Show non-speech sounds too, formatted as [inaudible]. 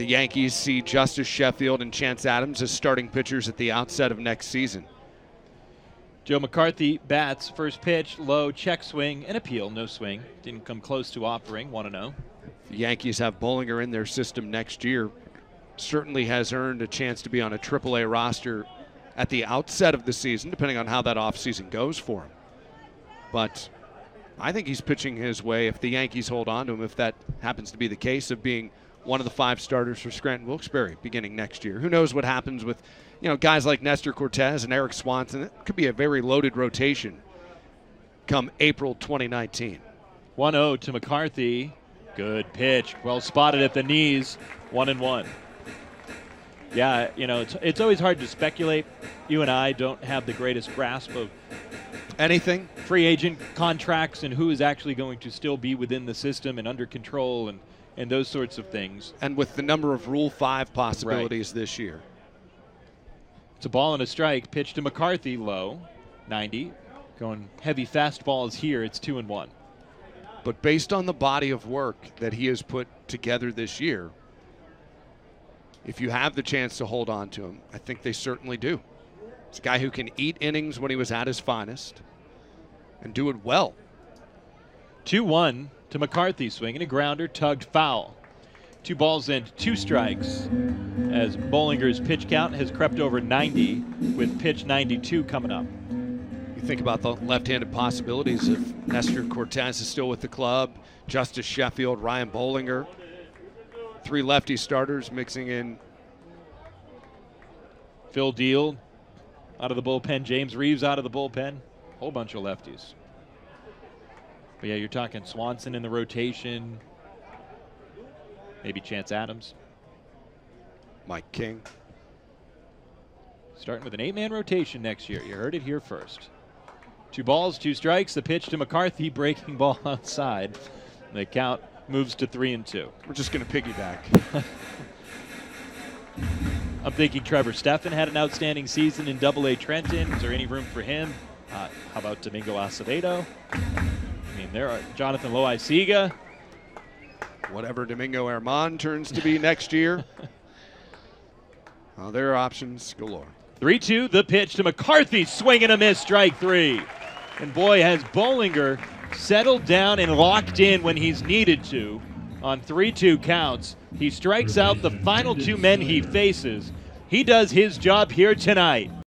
the Yankees see Justus Sheffield and Chance Adams as starting pitchers at the outset of next season. Joe McCarthy bats first pitch, low check swing, and appeal, no swing. Didn't come close to offering, 1 0. The Yankees have Bollinger in their system next year. Certainly has earned a chance to be on a AAA roster at the outset of the season, depending on how that offseason goes for him. But I think he's pitching his way if the Yankees hold on to him, if that happens to be the case of being one of the five starters for Scranton Wilkes-Barre beginning next year. Who knows what happens with, you know, guys like Nestor Cortes and Erik Swanson. It could be a very loaded rotation come April 2019. 1 0 to McCarthy. Good pitch. Well spotted at the knees. 1 and 1. Yeah, you know, it's, it's always hard to speculate. You and I don't have the greatest grasp of anything free agent contracts and who is actually going to still be within the system and under control and and those sorts of things. And with the number of Rule 5 possibilities right. this year. It's a ball and a strike. Pitch to McCarthy, low, 90. Going heavy fastballs here. It's 2 and 1. But based on the body of work that he has put together this year, if you have the chance to hold on to him, I think they certainly do. It's a guy who can eat innings when he was at his finest and do it well. 2 1 to McCarthy, swinging a grounder, tugged foul. Two balls and two strikes as Bollinger's pitch count has crept over 90 with pitch 92 coming up. You think about the left-handed possibilities if Nestor Cortes is still with the club, Justus Sheffield, Ryan Bollinger, three lefty starters mixing in. Phil Diehl out of the bullpen, James Reeves out of the bullpen, whole bunch of lefties. But yeah, you're talking Swanson in the rotation, maybe Chance Adams, Mike King. Starting with an eight man rotation next year. You heard it here first. Two balls, two strikes. The pitch to McCarthy, [laughs] breaking ball outside. The count moves to three and two. We're just going to piggyback. [laughs] I'm thinking Trevor Stephan had an outstanding season in Double A Trenton. Is there any room for him? Uh, how about Domingo Acevedo? There are Jonathan Loaisiga. Whatever Domingo Germán turns to be next year. Well, [laughs] uh, there are options galore. 3 2, the pitch to McCarthy, swing and a miss, strike three. And boy, has Bollinger settled down and locked in when he's needed to on 3 2 counts. He strikes out the final two men he faces. He does his job here tonight.